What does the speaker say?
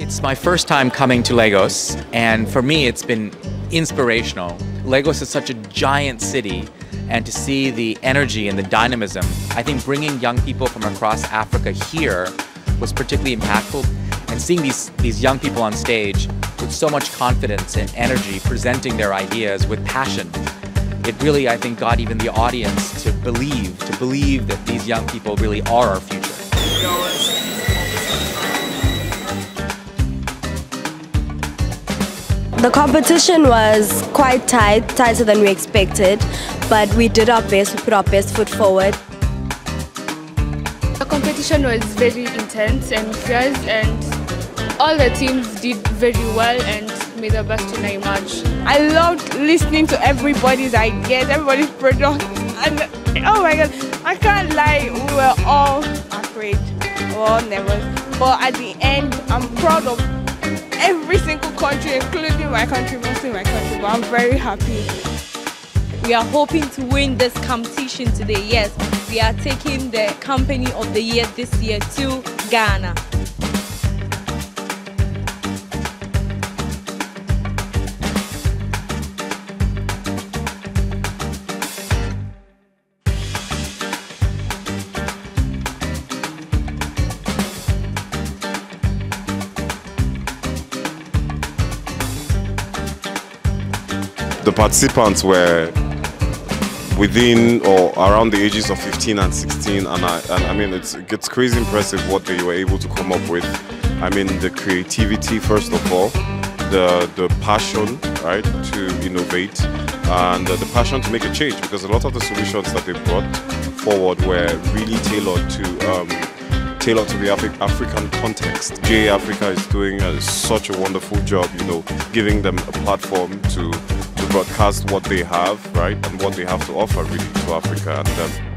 It's my first time coming to Lagos, and for me, it's been inspirational. Lagos is such a giant city, and to see the energy and the dynamism, I think bringing young people from across Africa here was particularly impactful. And seeing these, these young people on stage with so much confidence and energy presenting their ideas with passion, it really, I think, got even the audience to believe, to believe that these young people really are our future. The competition was quite tight, tighter than we expected, but we did our best, we put our best foot forward. The competition was very intense and fierce and all the teams did very well and made the best in a match. I loved listening to everybody's ideas, everybody's product, and oh my god, I can't lie, we were all afraid, we were all nervous. But at the end, I'm proud of every single country, including my country, mostly my country, but I'm very happy. We are hoping to win this competition today. Yes, we are taking the company of the year this year to Ghana. The participants were within or around the ages of 15 and 16 and I, and I mean it's, it's crazy impressive what they were able to come up with I mean the creativity first of all the the passion right to innovate and the, passion to make a change because a lot of the solutions that they brought forward were really tailored to um, tailored to the Afri African context. JA Africa is doing uh, such a wonderful job, you know, giving them a platform to broadcast what they have, right, and what they have to offer really to Africa. And um,